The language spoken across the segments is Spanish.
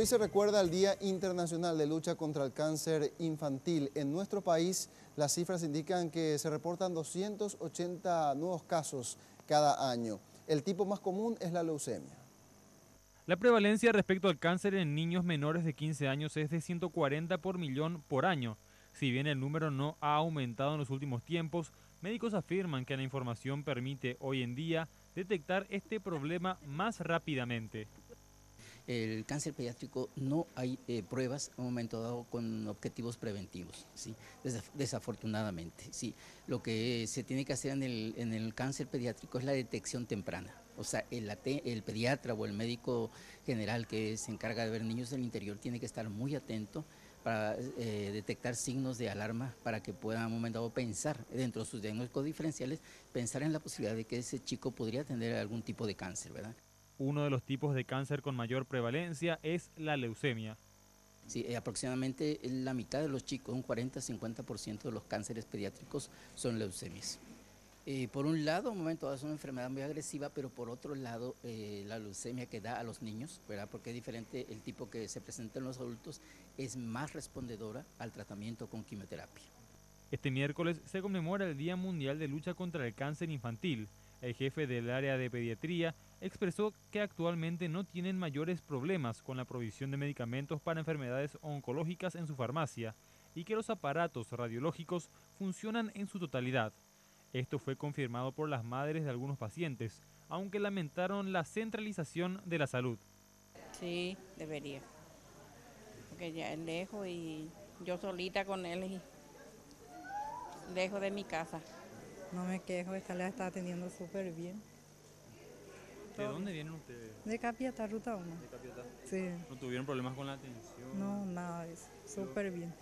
hoy se recuerda el Día Internacional de Lucha contra el Cáncer Infantil. En nuestro país las cifras indican que se reportan 280 nuevos casos cada año. El tipo más común es la leucemia. La prevalencia respecto al cáncer en niños menores de 15 años es de 140 por millón por año. Si bien el número no ha aumentado en los últimos tiempos, médicos afirman que la información permite hoy en día detectar este problema más rápidamente el cáncer pediátrico no hay eh, pruebas en un momento dado con objetivos preventivos, ¿sí? desafortunadamente. ¿sí? Lo que se tiene que hacer en el, en el cáncer pediátrico es la detección temprana. O sea, el, el pediatra o el médico general que se encarga de ver niños del interior tiene que estar muy atento para eh, detectar signos de alarma para que pueda en un momento dado pensar dentro de sus diagnósticos diferenciales, pensar en la posibilidad de que ese chico podría tener algún tipo de cáncer, ¿verdad? Uno de los tipos de cáncer con mayor prevalencia es la leucemia. Sí, eh, aproximadamente la mitad de los chicos, un 40-50% de los cánceres pediátricos son leucemias. Eh, por un lado, un momento es una enfermedad muy agresiva, pero por otro lado, eh, la leucemia que da a los niños, ¿verdad? porque es diferente el tipo que se presenta en los adultos, es más respondedora al tratamiento con quimioterapia. Este miércoles se conmemora el Día Mundial de Lucha contra el Cáncer Infantil. El jefe del área de pediatría expresó que actualmente no tienen mayores problemas con la provisión de medicamentos para enfermedades oncológicas en su farmacia y que los aparatos radiológicos funcionan en su totalidad. Esto fue confirmado por las madres de algunos pacientes, aunque lamentaron la centralización de la salud. Sí, debería. Porque ya es lejos y yo solita con él y lejos de mi casa. No me quejo, esta la está atendiendo súper bien. ¿De dónde vienen ustedes? De Capiatá, Ruta 1. ¿De Capiatá? Sí. ¿No tuvieron problemas con la atención? No, nada de eso. Súper bien.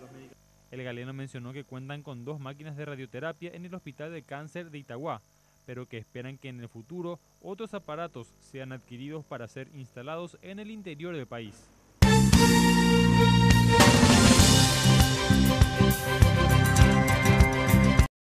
El galeno mencionó que cuentan con dos máquinas de radioterapia en el Hospital de Cáncer de Itagua, pero que esperan que en el futuro otros aparatos sean adquiridos para ser instalados en el interior del país.